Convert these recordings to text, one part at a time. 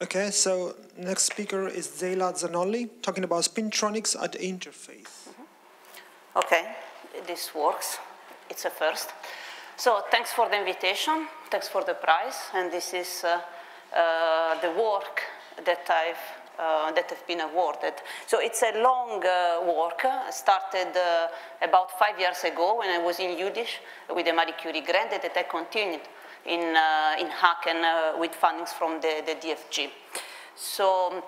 Okay, so next speaker is Zeila Zanolli, talking about spintronics at interface. Okay, this works. It's a first. So thanks for the invitation, thanks for the prize, and this is uh, uh, the work that I've uh, that have been awarded. So it's a long uh, work, uh, started uh, about five years ago when I was in Jülich with the Marie Curie grant that I continued in, in Aachen with fundings from the, the DFG. So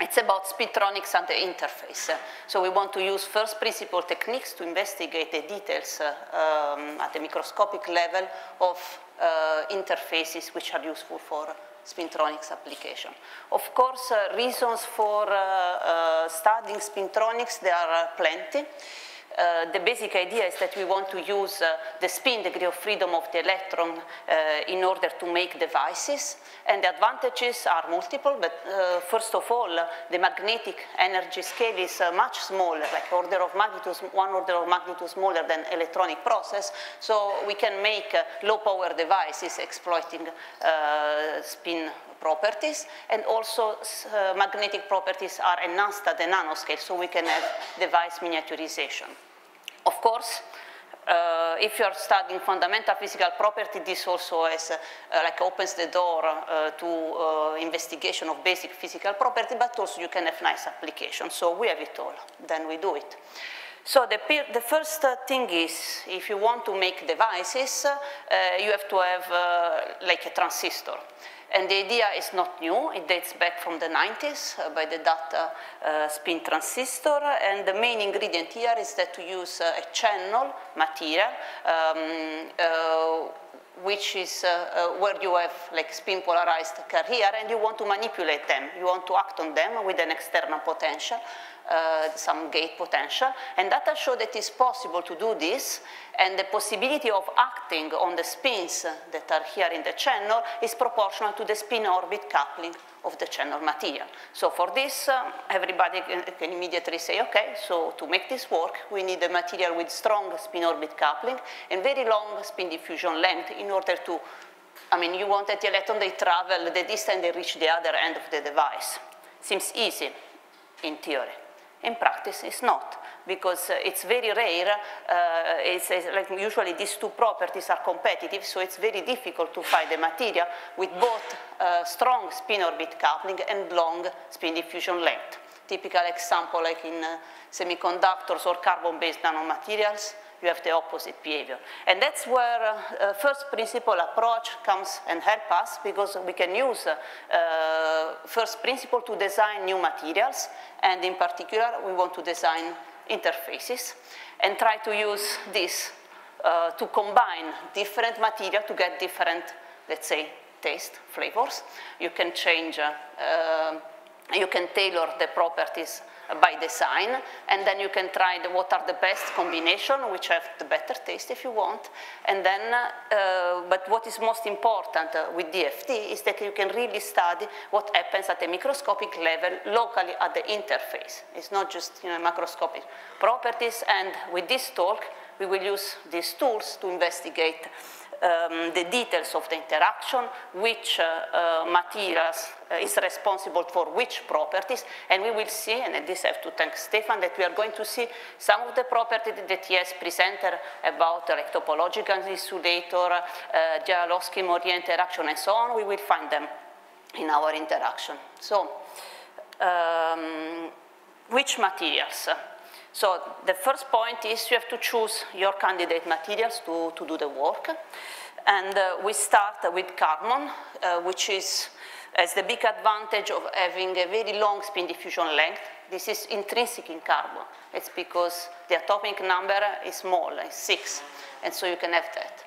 it's about spintronics and the interface. So we want to use first principle techniques to investigate the details uh, um, at the microscopic level of uh, interfaces which are useful for spintronics application. Of course, uh, reasons for uh, uh, studying spintronics, there are plenty. Uh, the basic idea is that we want to use uh, the spin degree of freedom of the electron uh, in order to make devices. And the advantages are multiple, but uh, first of all, the magnetic energy scale is uh, much smaller, like order of magnitude, one order of magnitude smaller than electronic process. So we can make low power devices exploiting spin properties and also uh, magnetic properties are enhanced at the nanoscale so we can have device miniaturization. Of course, uh, if you are studying fundamental physical property, this also has, uh, like opens the door uh, to uh, investigation of basic physical property, but also you can have nice applications. So we have it all, then we do it. So the, the first uh, thing is, if you want to make devices, uh, you have to have like a transistor. And the idea is not new. It dates back from the 90s uh, by the Datta uh, spin transistor. And the main ingredient here is that to use uh, a channel material um, uh, which is uh, uh, where you have like spin polarized carrier and you want to manipulate them. You want to act on them with an external potential uh, some gate potential. And Datta show that it's possible to do this, and the possibility of acting on the spins that are here in the channel is proportional to the spin-orbit coupling of the channel material. So for this, uh, everybody can immediately say, okay, so to make this work, we need a material with strong spin-orbit coupling and very long spin diffusion length in order to, I mean, you want that the electron, they travel the distance, they reach the other end of the device. Seems easy in theory. In practice, it's not, because uh, it's very rare. Uh, it's, it's like usually these two properties are competitive, so it's very difficult to find a material with both uh, strong spin orbit coupling and long spin diffusion length. Typical example like in uh, semiconductors or carbon-based nanomaterials, you have the opposite behavior. And that's where uh, first principle approach comes and help us because we can use uh, uh, first principle to design new materials and in particular we want to design interfaces and try to use this uh, to combine different material to get different, let's say, taste, flavors. You can change, uh, uh, you can tailor the properties by design, and then you can try the, what are the best combination, which have the better taste if you want, and then, uh, but what is most important uh, with DFT is that you can really study what happens at the microscopic level locally at the interface. It's not just you know, macroscopic properties, and with this talk, we will use these tools to investigate um, the details of the interaction, which uh, uh, materials uh, is responsible for which properties, and we will see, and this I have to thank Stefan, that we are going to see some of the properties that he has presented about like topological insulator, uh, Dzyaloshinskii-Moriya interaction, and so on, we will find them in our interaction. So, um, which materials? So the first point is you have to choose your candidate materials to, to do the work. And uh, we start with carbon, uh, which is has the big advantage of having a very long spin diffusion length. This is intrinsic in carbon. It's because the atomic number is small, it's six, and so you can have that.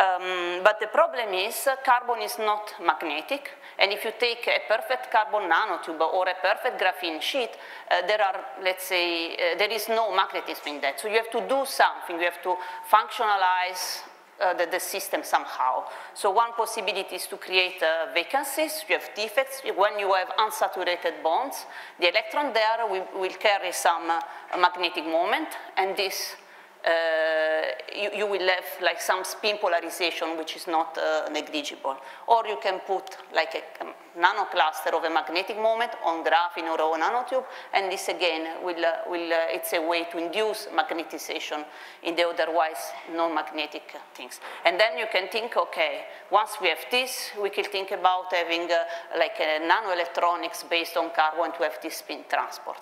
Um, but the problem is uh, carbon is not magnetic, and if you take a perfect carbon nanotube or a perfect graphene sheet, uh, there are, let's say, uh, there is no magnetism in that. So you have to do something, you have to functionalize uh, the, the, system somehow. So one possibility is to create uh, vacancies, you have defects. When you have unsaturated bonds, the electron there will, will carry some uh, magnetic moment, and this you, you, will have like some spin polarization which is not uh, negligible. Or you can put like a, a nanocluster of a magnetic moment on graphene or on nanotube, and this again will, uh, will uh, it's a way to induce magnetization in the otherwise non-magnetic things. And then you can think, okay, once we have this, we can think about having uh, like a nanoelectronics based on carbon to have this spin transport.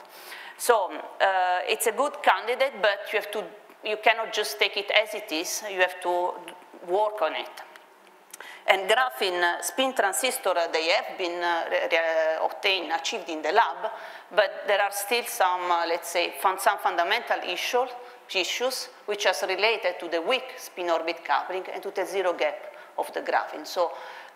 So uh, it's a good candidate, but you have to, you cannot just take it as it is, you have to work on it. And graphene uh, spin transistor, uh, they have been uh, obtained, achieved in the lab, but there are still some, uh, let's say, fun some fundamental issues, issues which are related to the weak spin-orbit coupling and to the zero gap of the graphene. So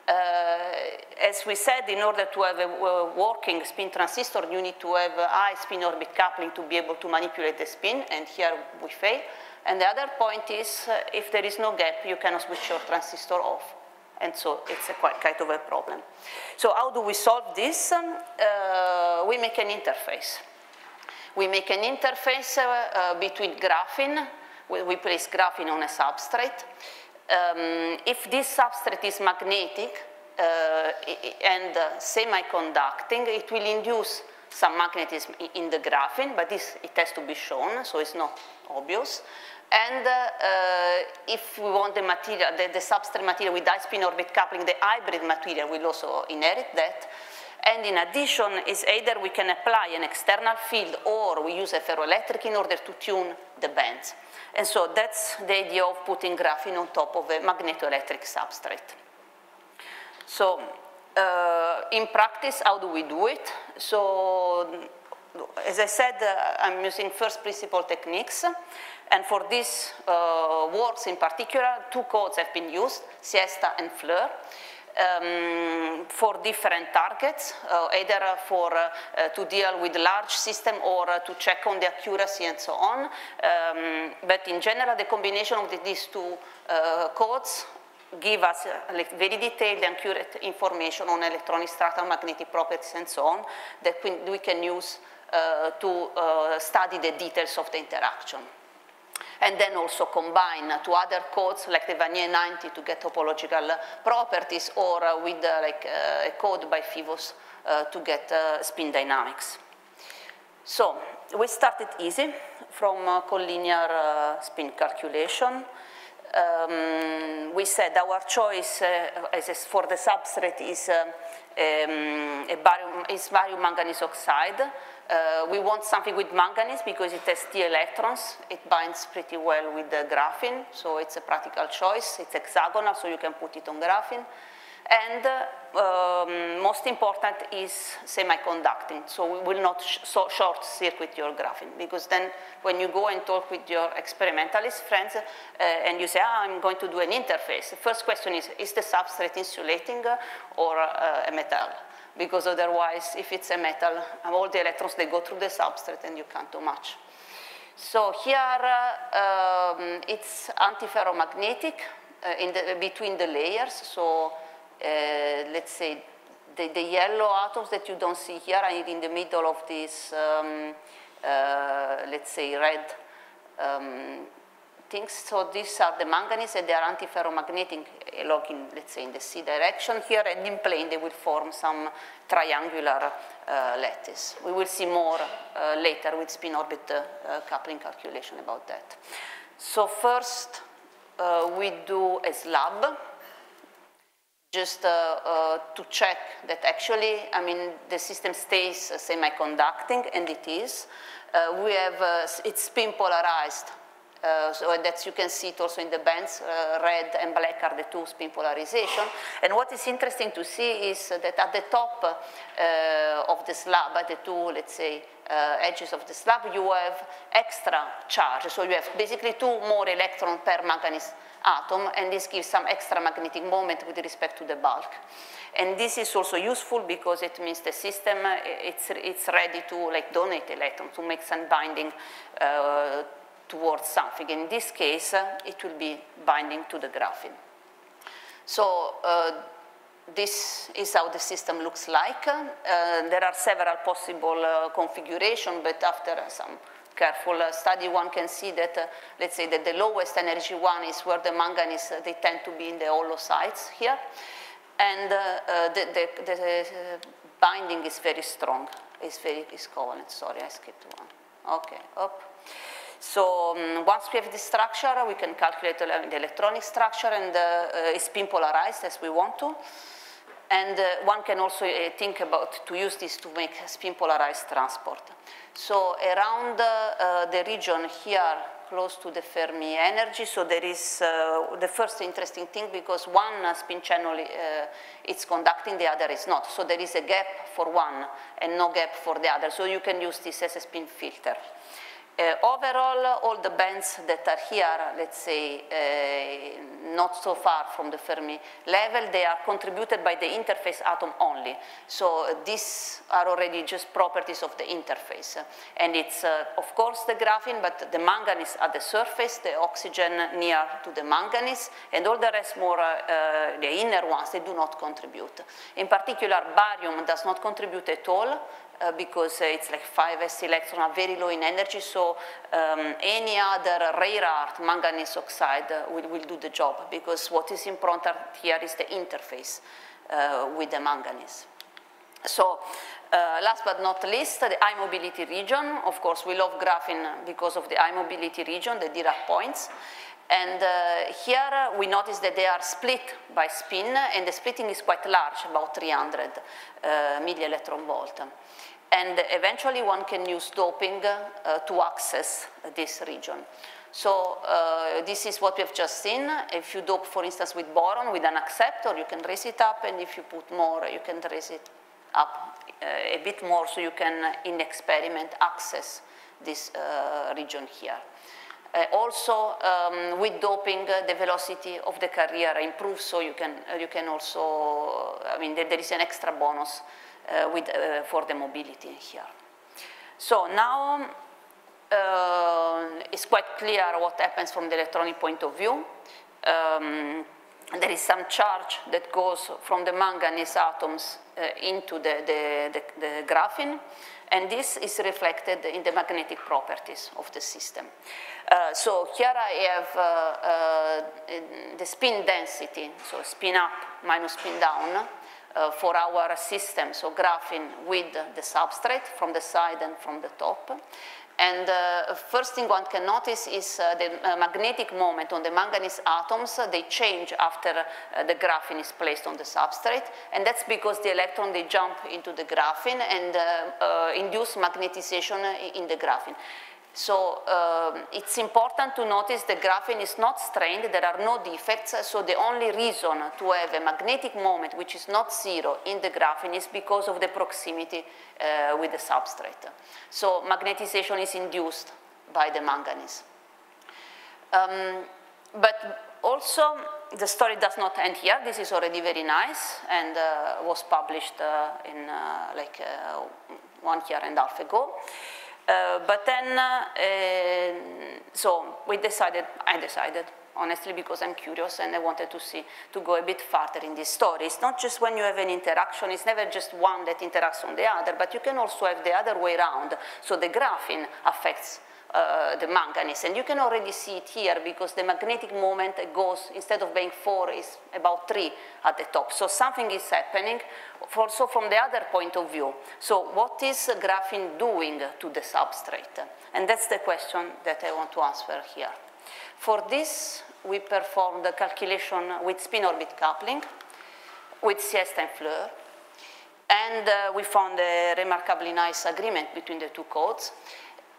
as we said, in order to have a, working spin transistor, you need to have high spin orbit coupling to be able to manipulate the spin, and here we fail. And the other point is, uh, if there is no gap, you cannot switch your transistor off and so it's a quite kind of a problem. So how do we solve this? Um, uh, we make an interface. We make an interface uh, uh, between graphene, we, we, place graphene on a substrate. Um, if this substrate is magnetic uh, and uh, semi-conducting, it will induce some magnetism in the graphene, but this it has to be shown, so it's not obvious. And uh, if we want the material, the, the substrate material with high spin orbit coupling, the hybrid material will also inherit that. And in addition, is either we can apply an external field or we use a ferroelectric in order to tune the bands. And so that's the idea of putting graphene on top of a magnetoelectric substrate. So uh, in practice, how do we do it? So as I said, uh, I'm using first principle techniques. And for these uh, works in particular, two codes have been used, Siesta and Fleur. Um, for different targets, uh, either for uh, to deal with large system or uh, to check on the accuracy and so on. Um, but in general, the combination of the, these two uh, codes give us uh, very detailed and accurate information on electronic structural magnetic properties and so on that we can use to study the details of the interaction and then also combine to other codes like the Wannier 90 to get topological properties or uh, with uh, like uh, a code by Fivos uh, to get uh, spin dynamics. So we started easy from uh, collinear spin calculation. Um, we said our choice as for the substrate is, um, barium, is barium manganese oxide uh, we want something with manganese because it has d electrons. It binds pretty well with the graphene, so it's a practical choice. It's hexagonal, so you can put it on graphene. And uh, um, most important is semiconducting. So we will not sh so short circuit your graphene because then when you go and talk with your experimentalist friends uh, and you say, ah, I'm going to do an interface, the first question is, is the substrate insulating or uh, a metal? Because otherwise, if it's a metal, all the electrons, they go through the substrate and you can't do much. So here, uh, um, it's antiferromagnetic uh, in the, between the layers. So uh, let's say the, the, yellow atoms that you don't see here are in the middle of this, um, uh, let's say, red um, things. So these are the manganese and they are antiferromagnetic along in, let's say, in the C direction here and in plane they will form some triangular uh, lattice. We will see more uh, later with spin orbit uh, coupling calculation about that. So first uh, we do a slab just uh, uh, to check that actually, I mean, the system stays semi-conducting, and it is. we have, it's spin polarized uh, so that you can see it also in the bands, uh, red and black are the two spin polarization. And what is interesting to see is that at the top uh, of the slab, at the two, let's say, uh, edges of the slab, you have extra charge. So you have basically two more electrons per manganese atom, and this gives some extra magnetic moment with respect to the bulk. And this is also useful because it means the system, uh, it's, it's ready to like donate electrons, to make some binding towards something. In this case, uh, it will be binding to the graphene. So uh, this is how the system looks like. Uh, there are several possible uh, configurations, but after some careful study, one can see that, let's say that the lowest energy one is where the manganese, they tend to be in the hollow sites here. And the, the, the binding is very strong, it's very, it's covalent. Sorry, I skipped one. Okay, up. So um, once we have this structure, we can calculate the, electronic structure and uh, uh, it's spin polarized as we want to. And uh, one can also uh, think about to use this to make spin polarized transport. So around uh, the region here, close to the Fermi energy, so there is uh, the first interesting thing because one spin channel is conducting, the other is not. So there is a gap for one and no gap for the other. So you can use this as a spin filter. Uh, overall, all the bands that are here, let's say, uh, not so far from the Fermi level, they are contributed by the interface atom only. So uh, these are already just properties of the interface. And it's, uh, of course, the graphene, but the manganese at the surface, the oxygen near to the manganese, and all the rest more, uh, the inner ones, they do not contribute. In particular, barium does not contribute at all, uh, because uh, it's like 5 s electron are very low in energy, so um, any other rare earth manganese oxide uh, will, will do the job because what is important here is the interface uh, with the manganese. So uh, last but not least, the high mobility region. Of course, we love graphene because of the high mobility region, the Dirac points. And uh, here we notice that they are split by spin, and the splitting is quite large, about 300 uh, milli electron volt. And eventually one can use doping uh, to access this region. So uh, this is what we have just seen. If you dope, for instance, with boron with an acceptor, you can raise it up, and if you put more, you can raise it up uh, a bit more so you can, in experiment, access this uh, region here. Uh, also, um, with doping, uh, the velocity of the carrier improves, so you can, uh, you can also, I mean, there, there is an extra bonus uh, with, uh, for the mobility here. So now uh, it's quite clear what happens from the electronic point of view. Um, there is some charge that goes from the manganese atoms uh, into the, the, the, the, graphene, and this is reflected in the magnetic properties of the system. Uh, so here I have uh, the spin density, so spin up minus spin down, uh, for our system, so graphene with the substrate from the side and from the top. And uh, first thing one can notice is uh, the uh, magnetic moment on the manganese atoms, they change after uh, the graphene is placed on the substrate. And that's because the electron, they jump into the graphene and uh, uh, induce magnetization in the graphene. So um, it's important to notice the graphene is not strained, there are no defects, so the only reason to have a magnetic moment which is not zero in the graphene is because of the proximity uh, with the substrate. So magnetization is induced by the manganese. Um, but also, the story does not end here. This is already very nice and uh, was published uh, in uh, like uh, one year and a half ago. Uh, but then, uh, so we decided, I decided, honestly, because I'm curious and I wanted to see, to go a bit further in this story. It's not just when you have an interaction, it's never just one that interacts on the other, but you can also have the other way around. So the graphene affects uh, the manganese. And you can already see it here because the magnetic moment goes, instead of being four, is about three at the top. So something is happening also from the other point of view. So what is graphene doing to the substrate? And that's the question that I want to answer here. For this, we performed the calculation with spin orbit coupling, with Siesta and Fleur, and uh, we found a remarkably nice agreement between the two codes.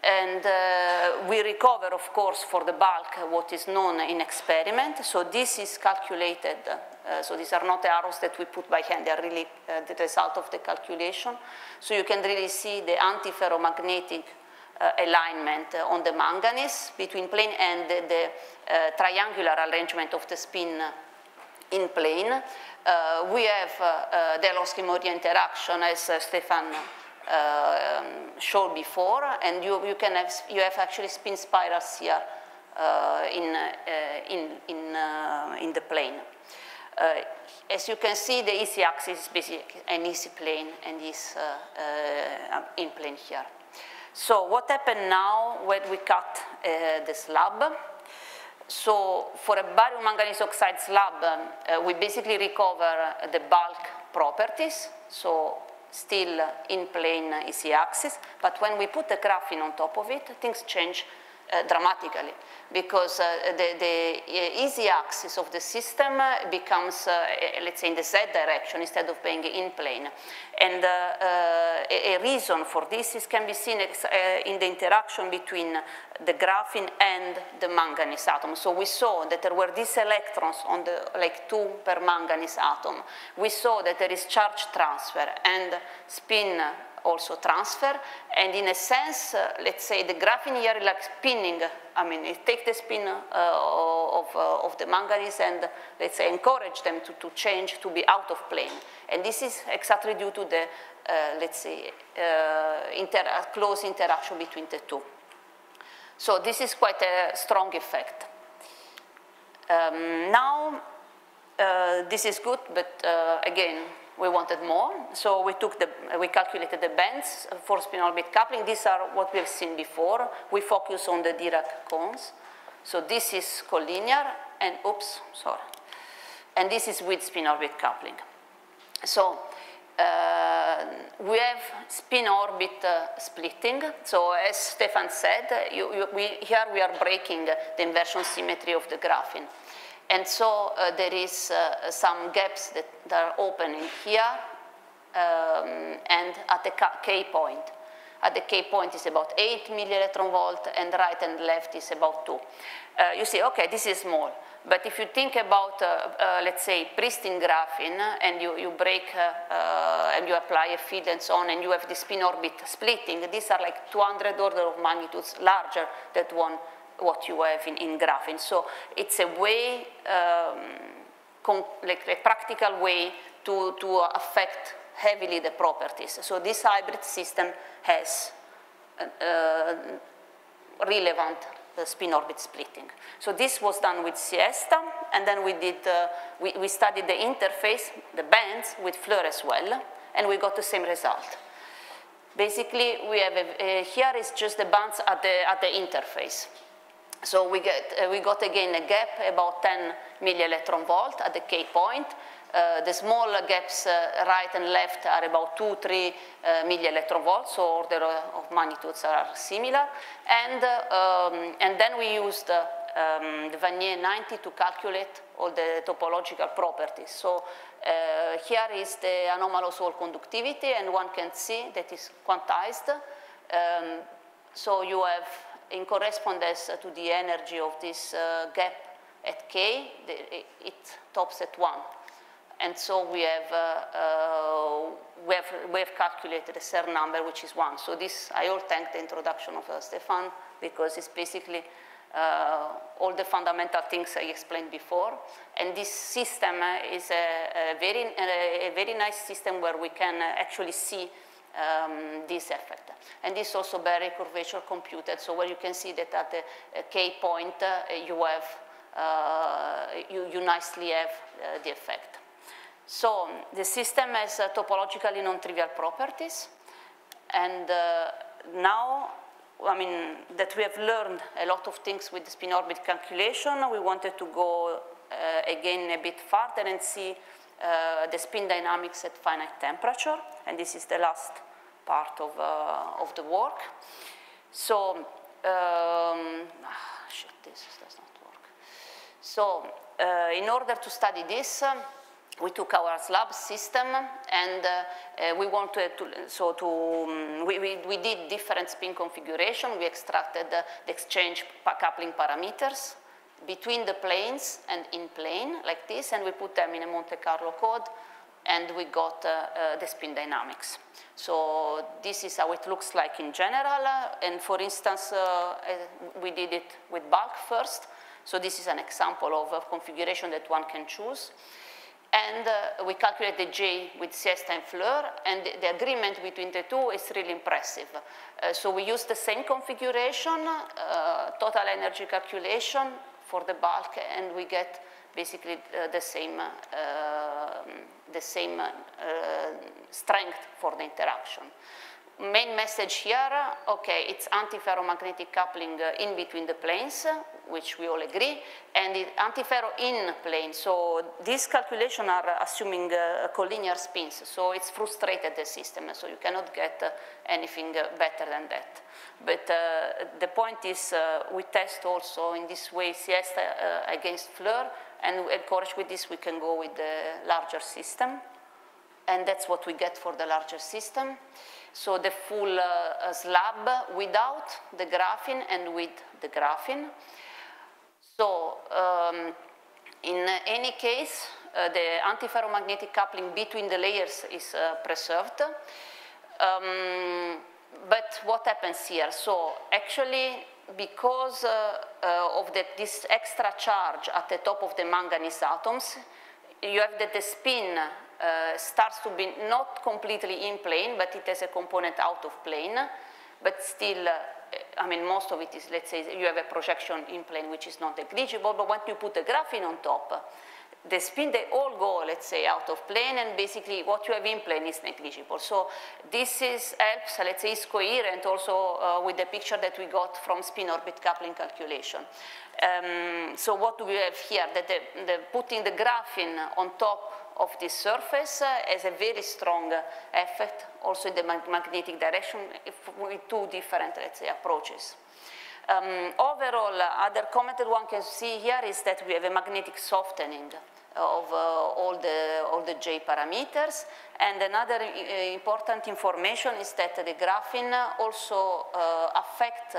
And uh, we recover, of course, for the bulk what is known in experiment. So this is calculated. Uh, so these are not arrows that we put by hand. They are really uh, the result of the calculation. So you can really see the antiferromagnetic uh, alignment on the manganese between plane and the, the uh, triangular arrangement of the spin in plane. Uh, we have the Dzyaloshinskii-Moriya interaction, as Stefan showed before, and you, you can have, you have actually spin spirals here uh, in, uh, in, in, uh, in the plane. As you can see, the easy axis is basically an easy plane and is in plane here. So what happened now when we cut the slab? So for a barium manganese oxide slab, uh, we basically recover the bulk properties, so still in plane easy axis, but when we put the graphene on top of it, things change uh, dramatically because uh, the, the uh, easy axis of the system uh, becomes, uh, eh, let's say, in the z direction instead of being in plane. And uh, a, a, reason for this is, can be seen in the interaction between the graphene and the manganese atom. So we saw that there were these electrons on the, like two per manganese atom. We saw that there is charge transfer and spin also transfer. And in a sense, uh, let's say the graphene here like spinning, I mean, it takes the spin uh, of, uh, of the manganese and let's say encourage them to, to change to be out of plane. And this is exactly due to the, uh, let's say, uh, inter close interaction between the two. So this is quite a strong effect. Um, now, uh, this is good, but again, we wanted more. So we took the, we calculated the bands for spin orbit coupling. These are what we've seen before. We focus on the Dirac cones. So this is collinear and, oops, sorry. And this is with spin orbit coupling. So uh, we have spin orbit uh, splitting. So as Stefan said, you, you, we, here we are breaking the inversion symmetry of the graphene. And so uh, there is uh, some gaps that, are opening here um, and at the K point. At the K point is about 8 millielectron volt and right and left is about 2. Uh, you say, okay, this is small. But if you think about, uh, uh, let's say, pristine graphene and you, you break uh, and you apply a field and so on and you have the spin orbit splitting, these are like 200 order of magnitudes larger than one what you have in, in graphene. So it's a way, um, like a practical way to, to affect heavily the properties. So this hybrid system has uh, uh relevant uh, spin orbit splitting. So this was done with Siesta, and then we did, uh, we, we studied the interface, the bands with Fleur as well, and we got the same result. Basically, we have a, here is just the bands at the, at the interface. So we, get, uh, we got again a gap about 10 millielectron volt at the K point. Uh, the small gaps uh, right and left are about 2, 3 uh, millielectron volts, so order of magnitudes are similar. And, uh, um, and then we used uh, um, the Wannier 90 to calculate all the topological properties. So here is the anomalous Hall conductivity, and one can see that is quantized. Um, so you have in correspondence to the energy of this uh, gap at k, the, it tops at 1. And so we have, uh, uh, we have, we have calculated a Chern number, which is 1. So this, I all thank the introduction of uh, Stefan, because it's basically uh, all the fundamental things I explained before. And this system is a, a very, a, very nice system where we can actually see um, this effect. And this is also Berry curvature computed, so where you can see that at the uh, K point uh, you have, uh, you, you, nicely have the effect. So the system has uh, topologically non-trivial properties, and uh, now I mean, that we have learned a lot of things with the spin orbit calculation, we wanted to go uh, again a bit further and see uh, the spin dynamics at finite temperature, and this is the last part of, uh, of the work. So, um, ah, shit, this does not work. So, uh, in order to study this, um, we took our slab system and uh, uh, we wanted to, so to, um, we, we, we, did different spin configuration. We extracted uh, the exchange coupling parameters between the planes and in plane like this, and we put them in a Monte Carlo code and we got uh, uh, the spin dynamics. So this is how it looks like in general, and for instance, uh, we did it with bulk first, so this is an example of a configuration that one can choose. And uh, we calculate the J with Siesta and fleur, and the, the, agreement between the two is really impressive. Uh, so we use the same configuration, uh, total energy calculation for the bulk, and we get basically uh, the same, uh, the same uh, strength for the interaction. Main message here, okay, it's antiferromagnetic coupling uh, in between the planes, uh, which we all agree, and it antiferro in plane. So these calculations are assuming uh, collinear spins, so it's frustrated the system, so you cannot get uh, anything uh, better than that. But uh, the point is we test also in this way siesta against Fleur, and encourage with this we can go with the larger system. And that's what we get for the larger system. So the full uh, slab without the graphene and with the graphene. So um, in any case, uh, the antiferromagnetic coupling between the layers is uh, preserved. Um, but what happens here? So actually, because uh, uh, of the, this extra charge at the top of the manganese atoms, you have that the spin uh, starts to be not completely in plane, but it has a component out of plane, but still, uh, I mean, most of it is, let's say, you have a projection in plane which is not negligible, but when you put the graphene on top, the spin, they all go, let's say, out of plane, and basically what you have in plane is negligible. So this is helps, let's say, is coherent also uh, with the picture that we got from spin orbit coupling calculation. Um, so what do we have here? That the, the putting the graphene on top of this surface uh, has a very strong effect also in the mag magnetic direction with two different, let's say, approaches. Um, overall, other comment that one can see here is that we have a magnetic softening of uh, all, the, all the J parameters. And another uh, important information is that the graphene also uh, affect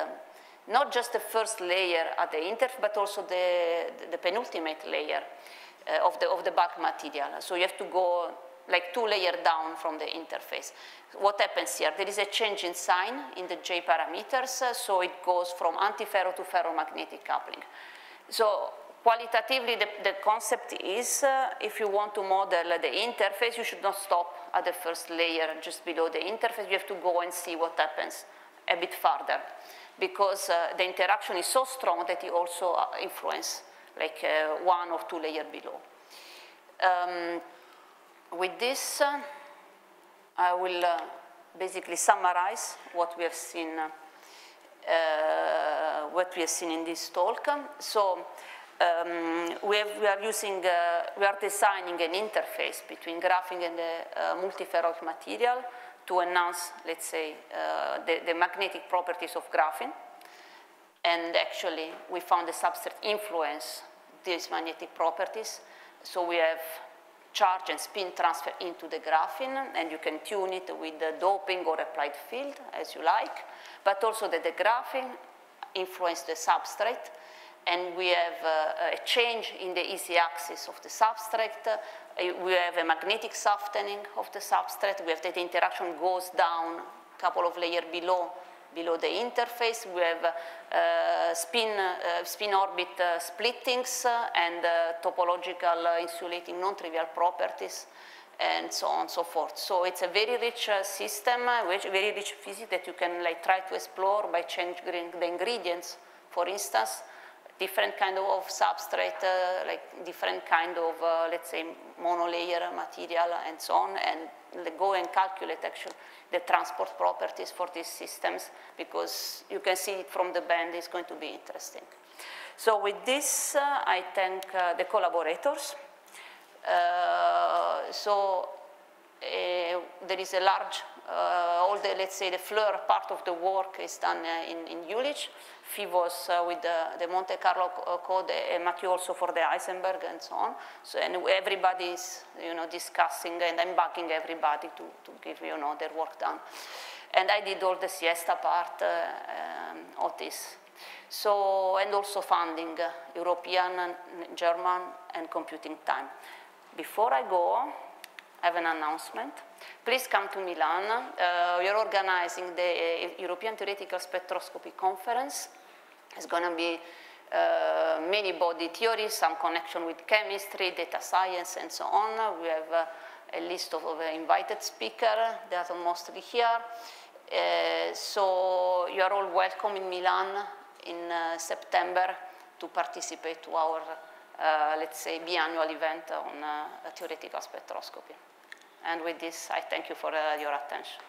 not just the first layer at the interface, but also the, the penultimate layer uh, of, the, of the bulk material. So you have to go like two layers down from the interface. What happens here? There is a change in sign in the J parameters, uh, so it goes from antiferro to ferromagnetic coupling. So qualitatively, the, the concept is uh, if you want to model the interface, you should not stop at the first layer just below the interface. You have to go and see what happens a bit further because uh, the interaction is so strong that it also uh, influence like uh, one or two layers below. Um, with this, uh, I will uh, basically summarize what we have seen, what we have seen in this talk. So um, we, have, we, are using, uh, we are designing an interface between graphene and the uh, multiferroic material to enhance, let's say, uh, the, the, magnetic properties of graphene. And actually, we found the substrate influence these magnetic properties. So we have charge and spin transfer into the graphene, and you can tune it with the doping or applied field, as you like. But also that the graphene influence the substrate, and we have uh, a change in the easy axis of the substrate. Uh, we have a magnetic softening of the substrate. We have that the interaction goes down a couple of layers below below the interface. We have uh, spin, uh, spin orbit uh, splittings uh, and topological insulating non-trivial properties and so on and so forth. So it's a very rich system, which, very rich physics that you can like, try to explore by changing the ingredients, for instance, different kind of, of substrate, uh, like different kind of, uh, let's say, monolayer material and so on, and go and calculate actually the transport properties for these systems because you can see it from the band, is going to be interesting. So with this, uh, I thank uh, the collaborators. Uh, so uh, there is a large, all the, let's say, the Fleur part of the work is done uh, in, in Jülich. FIVOS uh, with the, the, Monte Carlo code, and also for the Heisenberg and so on. So, and everybody is, you know, discussing and I'm bugging everybody to, to give, you know, their work done. And I did all the siesta part um, of this. So, and also funding, uh, European, German, and computing time. Before I go, I have an announcement. Please come to Milan. Uh, we are organizing the uh, European Theoretical Spectroscopy Conference. It's going to be uh, many body theories, some connection with chemistry, data science, and so on. We have uh, a list of, of invited speakers that are mostly here. Uh, so you are all welcome in Milan in uh, September to participate to our, let's say, biannual event on theoretical spectroscopy. And with this, I thank you for uh, your attention.